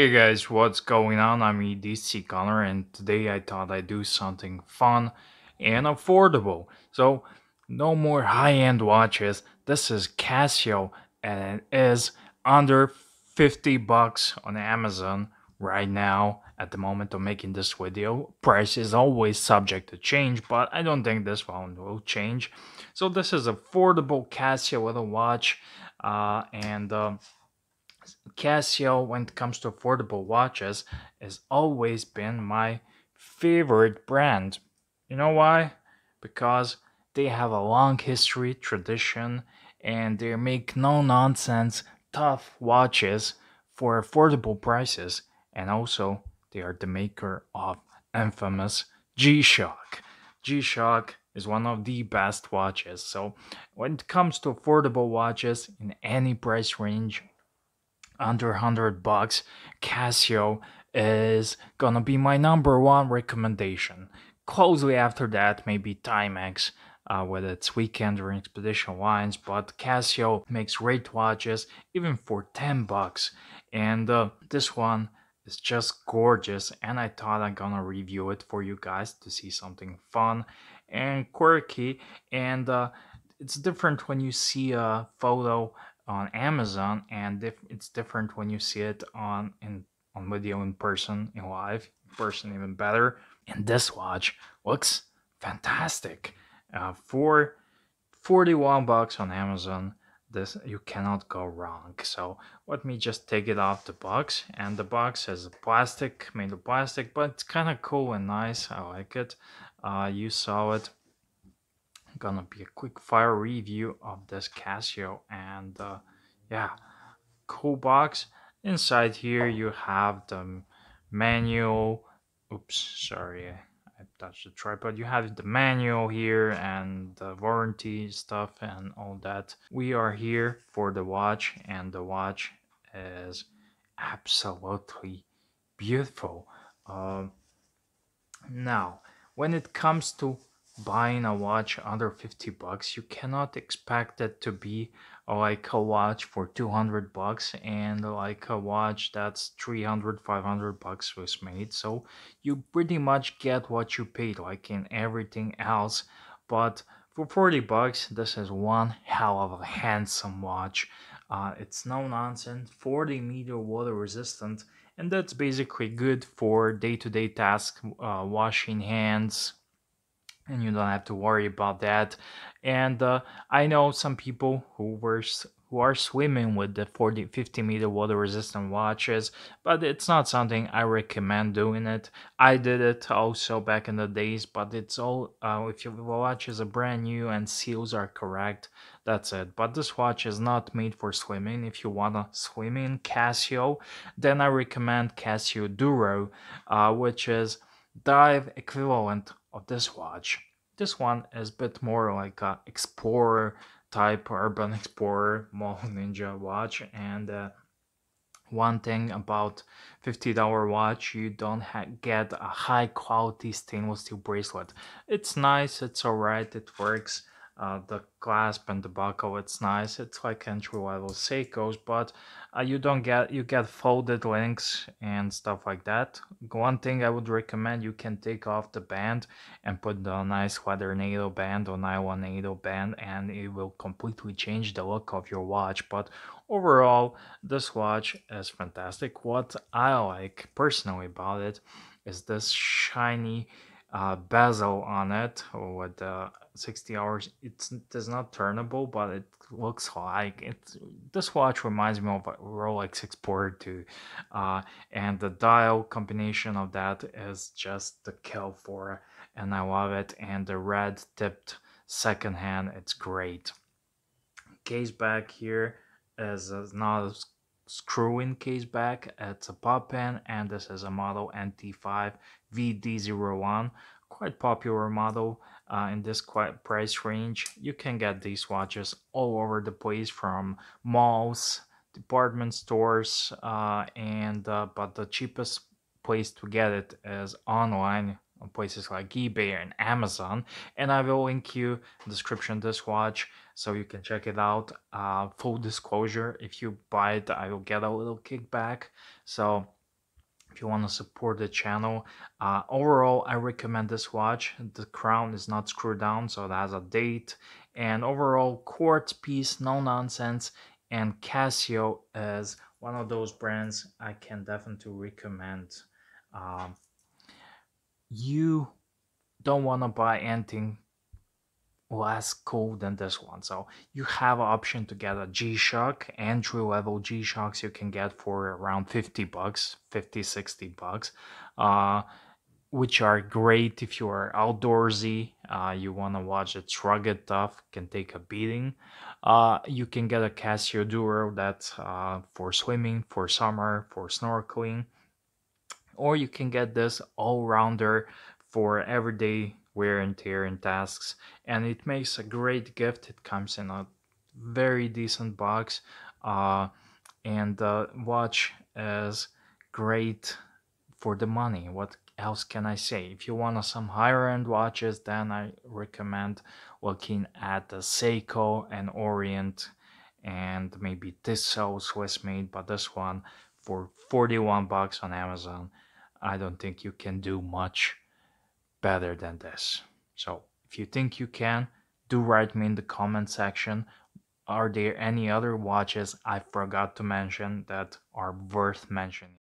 Hey guys, what's going on? I'm EDC Gunner and today I thought I'd do something fun and affordable. So, no more high-end watches. This is Casio and it is under 50 bucks on Amazon right now at the moment of making this video. Price is always subject to change, but I don't think this one will change. So this is affordable Casio with a watch uh, and uh, Casio, when it comes to affordable watches, has always been my favorite brand. You know why? Because they have a long history, tradition, and they make no nonsense, tough watches for affordable prices. And also, they are the maker of infamous G Shock. G Shock is one of the best watches. So, when it comes to affordable watches in any price range, under 100 bucks, Casio is gonna be my number one recommendation. Closely after that, maybe Timex uh, with its Weekender expedition wines, but Casio makes great watches even for 10 bucks. And uh, this one is just gorgeous, and I thought I'm gonna review it for you guys to see something fun and quirky. And uh, it's different when you see a photo on Amazon, and it's different when you see it on in on video in person in live in person even better. And this watch looks fantastic. Uh, for 41 bucks on Amazon, this you cannot go wrong. So let me just take it off the box, and the box is a plastic, made of plastic, but it's kind of cool and nice. I like it. Uh, you saw it gonna be a quick fire review of this Casio and uh, yeah cool box. Inside here you have the manual oops sorry I touched the tripod. You have the manual here and the warranty stuff and all that. We are here for the watch and the watch is absolutely beautiful. Um, now when it comes to buying a watch under 50 bucks you cannot expect it to be like a watch for 200 bucks and like a watch that's 300 500 bucks was made. So you pretty much get what you paid like in everything else. But for 40 bucks this is one hell of a handsome watch. Uh, it's no nonsense 40 meter water resistant and that's basically good for day-to-day tasks uh, washing hands and you don't have to worry about that. And uh, I know some people who were who are swimming with the 40 50 meter water resistant watches but it's not something i recommend doing it. I did it also back in the days but it's all uh, if your watch is a brand new and seals are correct that's it. But this watch is not made for swimming. If you want to swim in casio then i recommend casio duro uh, which is dive equivalent of this watch. This one is a bit more like a explorer type urban explorer mall ninja watch. And uh, one thing about $50 watch you don't get a high quality stainless steel bracelet. It's nice it's all right it works uh, the clasp and the buckle it's nice. It's like entry level Seikos but uh, you don't get you get folded links and stuff like that. One thing I would recommend you can take off the band and put the nice leather NATO band or nylon NATO band and it will completely change the look of your watch. But overall this watch is fantastic. What I like personally about it is this shiny uh, bezel on it with the 60 hours it's it is not turnable but it looks like it this watch reminds me of a rolex explorer 2 uh, and the dial combination of that is just the kill for it and i love it and the red tipped second hand it's great. Case back here is not a screw-in case back. It's a pop pen and this is a model nt5 vd01 quite popular model uh, in this quite price range. You can get these watches all over the place from malls, department stores, uh, and uh, but the cheapest place to get it is online on places like eBay and Amazon. And I will link you description this watch so you can check it out. Uh, full disclosure: if you buy it, I will get a little kickback. So if you want to support the channel. Uh, overall, I recommend this watch. The crown is not screwed down, so it has a date. And overall, quartz piece, no nonsense. And Casio is one of those brands I can definitely recommend. Um, you don't want to buy anything less cool than this one. So you have an option to get a G-Shock, entry level G-Shocks you can get for around 50 bucks, 50, 60 bucks, uh, which are great if you are outdoorsy, uh, you want to watch it rugged tough, can take a beating. Uh, you can get a Casio Duro that's uh, for swimming, for summer, for snorkeling. Or you can get this all-rounder for everyday wear and tear and tasks and it makes a great gift. It comes in a very decent box uh, and the watch is great for the money. What else can i say? If you want some higher end watches then i recommend looking at the seiko and orient and maybe Tissot swiss made but this one for 41 bucks on amazon i don't think you can do much better than this. So if you think you can, do write me in the comment section. Are there any other watches I forgot to mention that are worth mentioning?